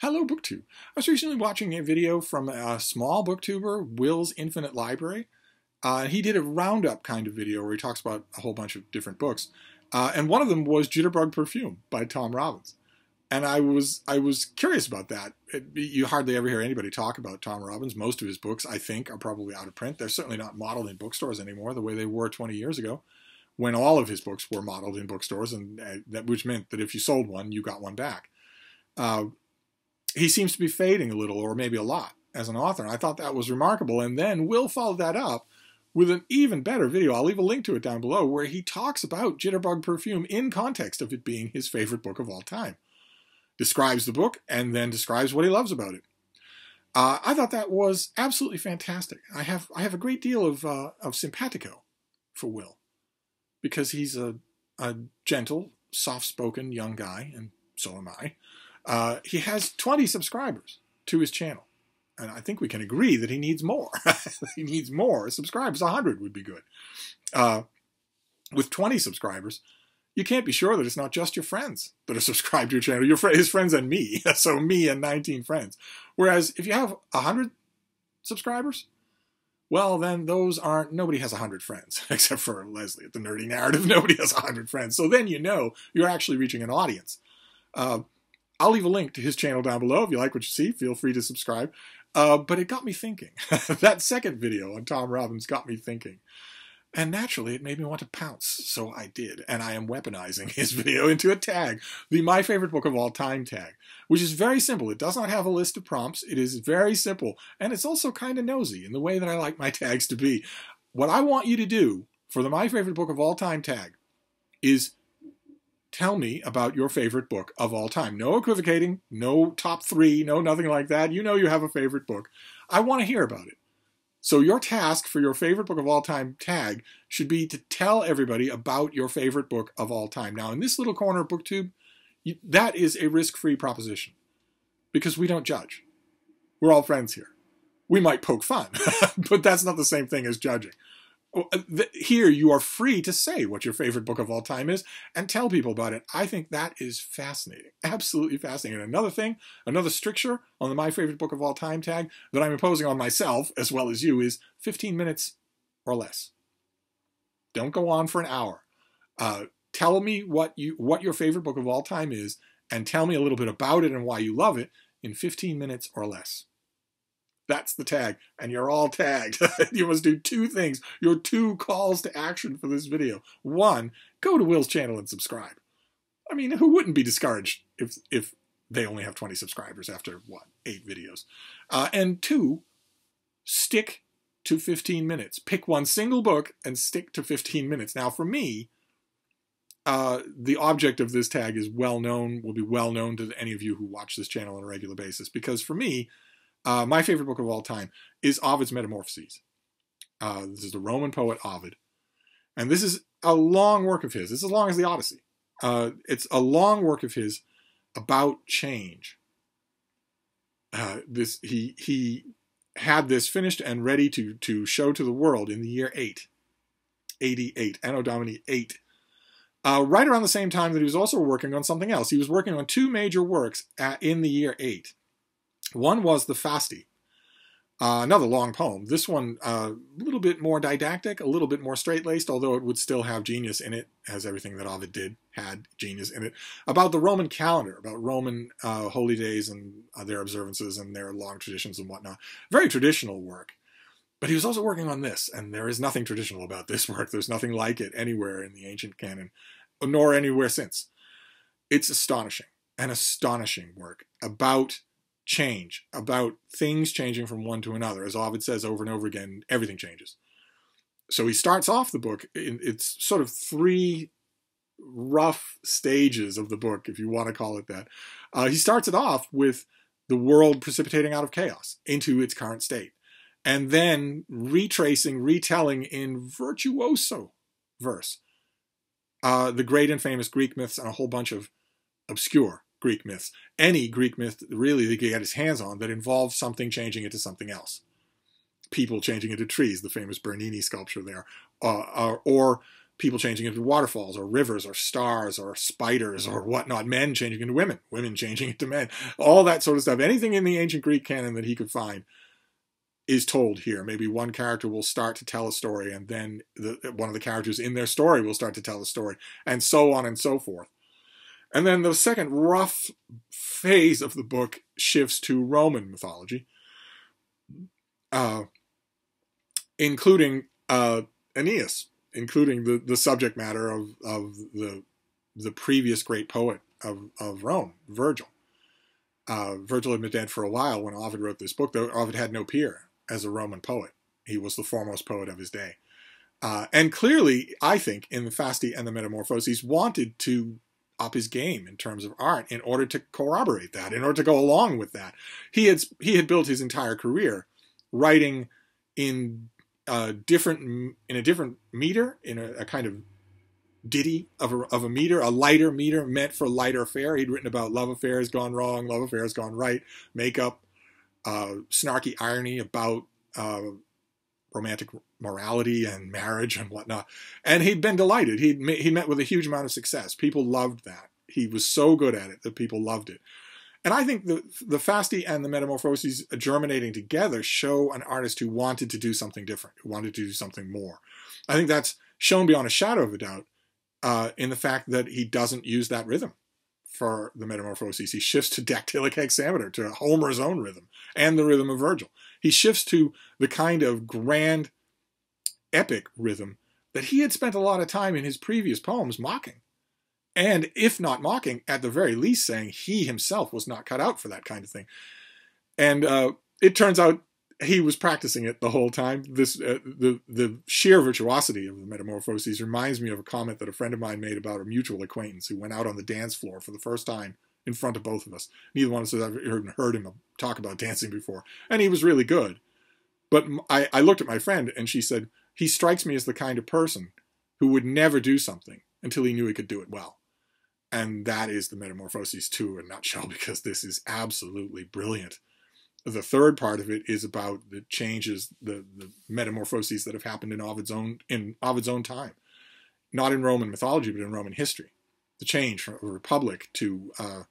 Hello, BookTube. I was recently watching a video from a small booktuber, Will's Infinite Library. Uh, he did a roundup kind of video where he talks about a whole bunch of different books, uh, and one of them was Jitterbug Perfume by Tom Robbins. And I was I was curious about that. It, you hardly ever hear anybody talk about Tom Robbins. Most of his books, I think, are probably out of print. They're certainly not modeled in bookstores anymore the way they were 20 years ago, when all of his books were modeled in bookstores, and uh, that which meant that if you sold one, you got one back. He seems to be fading a little, or maybe a lot, as an author. And I thought that was remarkable. And then Will followed that up with an even better video. I'll leave a link to it down below, where he talks about Jitterbug Perfume in context of it being his favorite book of all time. Describes the book and then describes what he loves about it. Uh, I thought that was absolutely fantastic. I have I have a great deal of uh, of simpatico for Will because he's a, a gentle, soft-spoken young guy, and so am I. Uh, he has 20 subscribers to his channel. And I think we can agree that he needs more. he needs more subscribers. 100 would be good. Uh, with 20 subscribers, you can't be sure that it's not just your friends that are subscribed to your channel. Your fr his friends and me. so me and 19 friends. Whereas if you have 100 subscribers, well, then those aren't, nobody has 100 friends, except for Leslie at the Nerdy Narrative. Nobody has 100 friends. So then you know you're actually reaching an audience. Uh, I'll leave a link to his channel down below. If you like what you see, feel free to subscribe. Uh, but it got me thinking. that second video on Tom Robbins got me thinking. And naturally, it made me want to pounce, so I did. And I am weaponizing his video into a tag, the My Favorite Book of All Time tag, which is very simple. It does not have a list of prompts. It is very simple. And it's also kind of nosy in the way that I like my tags to be. What I want you to do for the My Favorite Book of All Time tag is tell me about your favorite book of all time. No equivocating, no top three, no nothing like that. You know you have a favorite book. I want to hear about it. So your task for your favorite book of all time tag should be to tell everybody about your favorite book of all time. Now, in this little corner of BookTube, that is a risk-free proposition because we don't judge. We're all friends here. We might poke fun, but that's not the same thing as judging. Uh, here you are free to say what your favorite book of all time is and tell people about it. I think that is fascinating, absolutely fascinating. And another thing, another stricture on the my favorite book of all time tag that I'm imposing on myself as well as you is 15 minutes or less. Don't go on for an hour. Uh, tell me what you what your favorite book of all time is and tell me a little bit about it and why you love it in 15 minutes or less. That's the tag, and you're all tagged. you must do two things. Your two calls to action for this video. One, go to Will's channel and subscribe. I mean, who wouldn't be discouraged if if they only have 20 subscribers after what eight videos? Uh, and two, stick to 15 minutes. Pick one single book and stick to 15 minutes. Now, for me, uh, the object of this tag is well known, will be well known to any of you who watch this channel on a regular basis. Because for me, uh, my favorite book of all time is Ovid's Metamorphoses. Uh, this is the Roman poet Ovid. And this is a long work of his. It's as long as the Odyssey. Uh, it's a long work of his about change. Uh, this he he had this finished and ready to to show to the world in the year 8 88 anno domini 8 uh, right around the same time that he was also working on something else he was working on two major works at, in the year 8 one was the Fasti, uh, another long poem. This one uh, a little bit more didactic, a little bit more straight-laced, although it would still have genius in it, as everything that Ovid did had genius in it, about the Roman calendar, about Roman uh, holy days and uh, their observances and their long traditions and whatnot. Very traditional work. But he was also working on this, and there is nothing traditional about this work. There's nothing like it anywhere in the ancient canon, nor anywhere since. It's astonishing, an astonishing work about change, about things changing from one to another. As Ovid says over and over again, everything changes. So he starts off the book, it's sort of three rough stages of the book, if you want to call it that. Uh, he starts it off with the world precipitating out of chaos into its current state, and then retracing, retelling in virtuoso verse uh, the great and famous Greek myths and a whole bunch of obscure Greek myths. Any Greek myth really that he could get his hands on that involves something changing into something else. People changing into trees, the famous Bernini sculpture there, uh, or, or people changing into waterfalls or rivers or stars or spiders or whatnot, men changing into women, women changing into men, all that sort of stuff. Anything in the ancient Greek canon that he could find is told here. Maybe one character will start to tell a story, and then the, one of the characters in their story will start to tell a story, and so on and so forth. And then the second rough phase of the book shifts to Roman mythology, uh, including uh, Aeneas, including the, the subject matter of, of the the previous great poet of, of Rome, Virgil. Uh, Virgil had been dead for a while when Ovid wrote this book, though Ovid had no peer as a Roman poet. He was the foremost poet of his day. Uh, and clearly, I think, in the Fasti and the Metamorphoses, wanted to up his game in terms of art in order to corroborate that, in order to go along with that. He had he had built his entire career writing in a different in a different meter, in a, a kind of ditty of a, of a meter, a lighter meter meant for lighter fare. He'd written about love affairs gone wrong, love affairs gone right, makeup, uh, snarky irony about uh, romantic morality and marriage and whatnot. And he'd been delighted. He'd he met with a huge amount of success. People loved that. He was so good at it that people loved it. And I think the the Fasti and the Metamorphoses germinating together show an artist who wanted to do something different, who wanted to do something more. I think that's shown beyond a shadow of a doubt uh, in the fact that he doesn't use that rhythm for the Metamorphoses. He shifts to dactylic hexameter, to Homer's own rhythm, and the rhythm of Virgil. He shifts to the kind of grand, epic rhythm that he had spent a lot of time in his previous poems mocking and if not mocking, at the very least saying he himself was not cut out for that kind of thing. And uh, it turns out he was practicing it the whole time. This uh, the the sheer virtuosity of the Metamorphoses reminds me of a comment that a friend of mine made about a mutual acquaintance who went out on the dance floor for the first time in front of both of us. Neither one of us had ever heard him talk about dancing before, and he was really good. But I, I looked at my friend and she said, he strikes me as the kind of person who would never do something until he knew he could do it well. And that is the Metamorphoses 2 in a nutshell, because this is absolutely brilliant. The third part of it is about the changes, the, the metamorphoses that have happened in Ovid's own in Ovid's own time, not in Roman mythology, but in Roman history. The change from a republic to uh,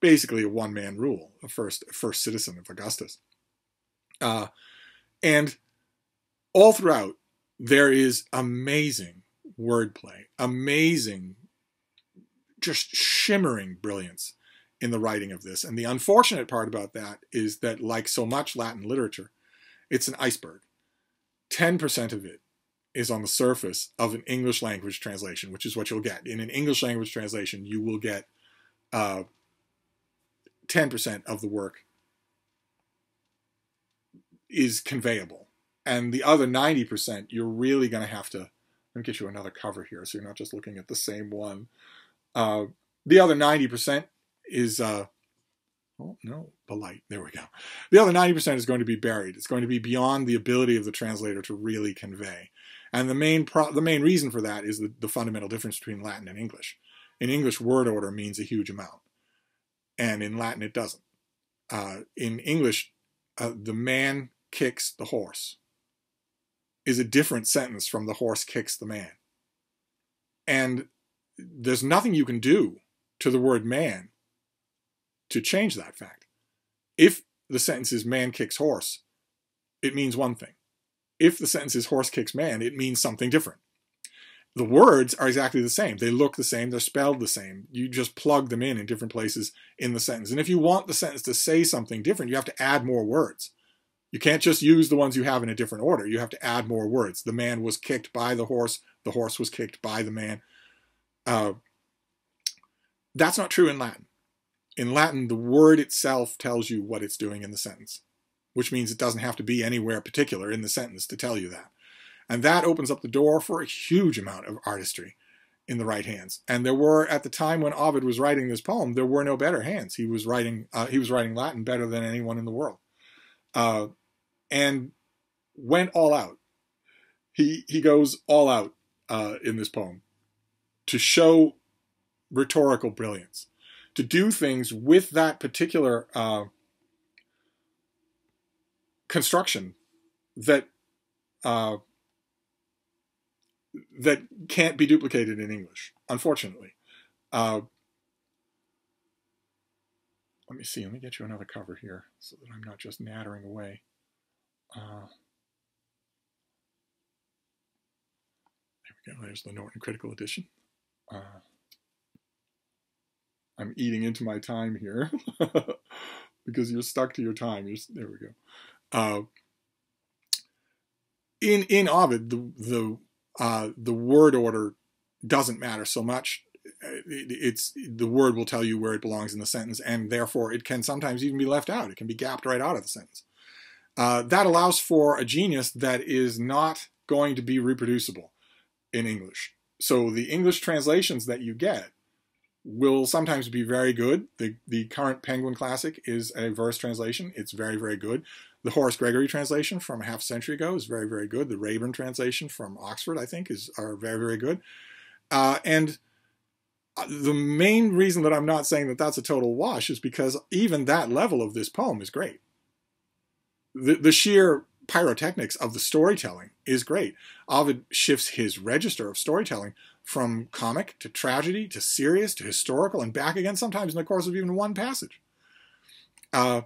basically a one-man rule, a first first citizen of Augustus. Uh, and all throughout, there is amazing wordplay, amazing just shimmering brilliance in the writing of this. And the unfortunate part about that is that, like so much Latin literature, it's an iceberg. 10% of it is on the surface of an English language translation, which is what you'll get. In an English language translation, you will get uh, 10% of the work is conveyable. And the other 90%, you're really going to have to. Let me get you another cover here so you're not just looking at the same one. Uh, the other 90% is, uh, oh no, polite. There we go. The other 90% is going to be buried. It's going to be beyond the ability of the translator to really convey. And the main pro- the main reason for that is the, the fundamental difference between Latin and English. In English, word order means a huge amount, and in Latin, it doesn't. Uh, in English, uh, the man kicks the horse is a different sentence from the horse kicks the man. And there's nothing you can do to the word man to change that fact. If the sentence is man kicks horse, it means one thing. If the sentence is horse kicks man, it means something different. The words are exactly the same. They look the same. They're spelled the same. You just plug them in in different places in the sentence. And if you want the sentence to say something different, you have to add more words. You can't just use the ones you have in a different order. You have to add more words. The man was kicked by the horse. The horse was kicked by the man. Uh, that's not true in Latin. In Latin, the word itself tells you what it's doing in the sentence, which means it doesn't have to be anywhere particular in the sentence to tell you that. And that opens up the door for a huge amount of artistry in the right hands. And there were at the time when Ovid was writing this poem, there were no better hands. He was writing uh, he was writing Latin better than anyone in the world, uh, and went all out. He he goes all out uh, in this poem to show rhetorical brilliance, to do things with that particular uh, construction that uh, that can't be duplicated in English, unfortunately. Uh, let me see. Let me get you another cover here so that I'm not just nattering away. Uh, there we go. There's the Norton Critical Edition. Uh, I'm eating into my time here because you're stuck to your time. You're, there we go. Uh, in in Ovid, the the uh, the word order doesn't matter so much. It's the word will tell you where it belongs in the sentence, and therefore it can sometimes even be left out. It can be gapped right out of the sentence. Uh, that allows for a genius that is not going to be reproducible in English. So the English translations that you get will sometimes be very good. The the current Penguin Classic is a verse translation. It's very very good. The Horace Gregory translation from a half century ago is very very good. The Raeburn translation from Oxford, I think, is are very very good. Uh, and uh, the main reason that I'm not saying that that's a total wash is because even that level of this poem is great. The the sheer pyrotechnics of the storytelling is great. Ovid shifts his register of storytelling from comic to tragedy to serious to historical and back again sometimes in the course of even one passage. Uh,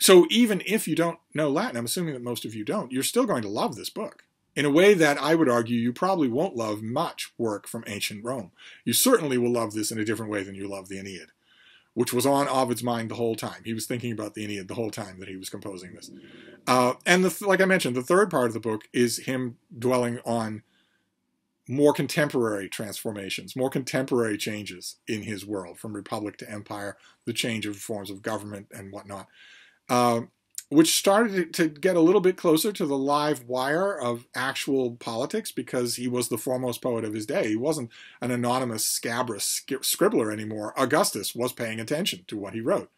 so even if you don't know Latin, I'm assuming that most of you don't, you're still going to love this book in a way that I would argue you probably won't love much work from ancient Rome. You certainly will love this in a different way than you love the Aeneid, which was on Ovid's mind the whole time. He was thinking about the Aeneid the whole time that he was composing this. Uh, and the, like I mentioned, the third part of the book is him dwelling on more contemporary transformations, more contemporary changes in his world, from republic to empire, the change of forms of government and whatnot, uh, which started to get a little bit closer to the live wire of actual politics because he was the foremost poet of his day. He wasn't an anonymous, scabrous scribbler anymore. Augustus was paying attention to what he wrote.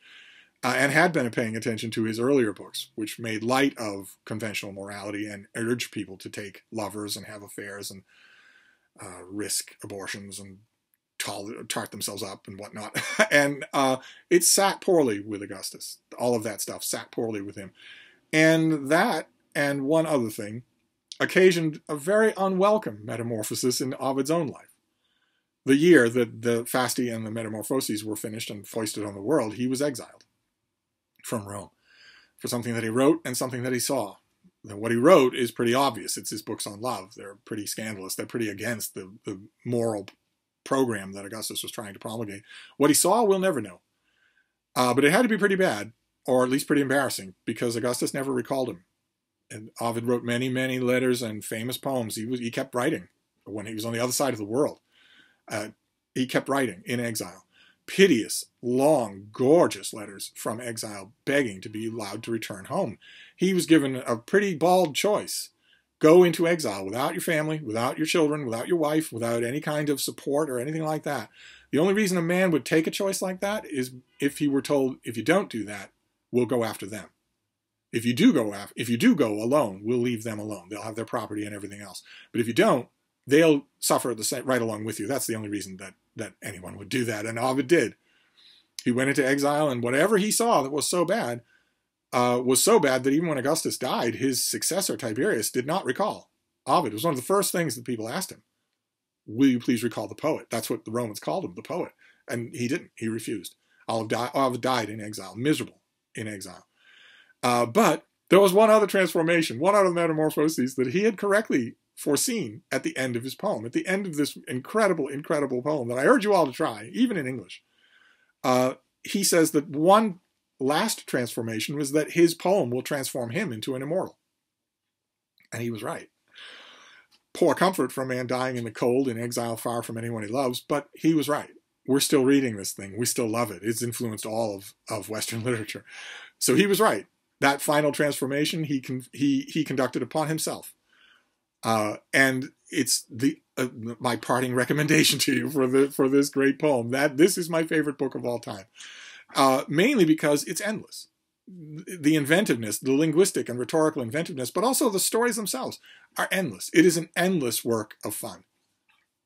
Uh, and had been paying attention to his earlier books, which made light of conventional morality and urged people to take lovers and have affairs and uh, risk abortions and tart themselves up and whatnot. and uh, it sat poorly with Augustus. All of that stuff sat poorly with him. And that, and one other thing, occasioned a very unwelcome metamorphosis in Ovid's own life. The year that the Fasti and the Metamorphoses were finished and foisted on the world, he was exiled from Rome for something that he wrote and something that he saw what he wrote is pretty obvious. It's his books on love. They're pretty scandalous. They're pretty against the, the moral program that Augustus was trying to promulgate. What he saw, we'll never know. Uh, but it had to be pretty bad, or at least pretty embarrassing, because Augustus never recalled him. And Ovid wrote many, many letters and famous poems. He was he kept writing when he was on the other side of the world. Uh, he kept writing in exile. Piteous, long, gorgeous letters from exile begging to be allowed to return home he was given a pretty bald choice. Go into exile without your family, without your children, without your wife, without any kind of support or anything like that. The only reason a man would take a choice like that is if he were told, if you don't do that, we'll go after them. If you do go after, if you do go alone, we'll leave them alone. They'll have their property and everything else. But if you don't, they'll suffer the same right along with you. That's the only reason that that anyone would do that. And Ovid did. He went into exile, and whatever he saw that was so bad, uh, was so bad that even when Augustus died, his successor Tiberius did not recall Ovid. It was one of the first things that people asked him. Will you please recall the poet? That's what the Romans called him, the poet. And he didn't. He refused. Ovid died in exile, miserable in exile. Uh, but there was one other transformation, one other metamorphoses that he had correctly foreseen at the end of his poem, at the end of this incredible, incredible poem that I urge you all to try, even in English. Uh, he says that one last transformation was that his poem will transform him into an immortal. And he was right. Poor comfort for a man dying in the cold in exile far from anyone he loves, but he was right. We're still reading this thing. We still love it. It's influenced all of, of Western literature. So he was right. That final transformation he con- he he conducted upon himself. Uh, and it's the uh, my parting recommendation to you for the for this great poem. That this is my favorite book of all time uh, mainly because it's endless. The inventiveness, the linguistic and rhetorical inventiveness, but also the stories themselves are endless. It is an endless work of fun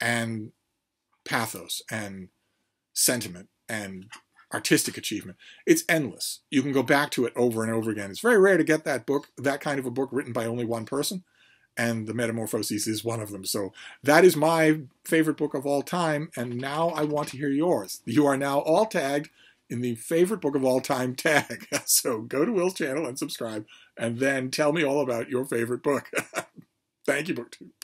and pathos and sentiment and artistic achievement. It's endless. You can go back to it over and over again. It's very rare to get that book, that kind of a book written by only one person. and The Metamorphoses is one of them. So that is my favorite book of all time, and now I want to hear yours. You are now all tagged in the favorite book of all time tag. So go to Will's channel and subscribe, and then tell me all about your favorite book. Thank you, BookTube.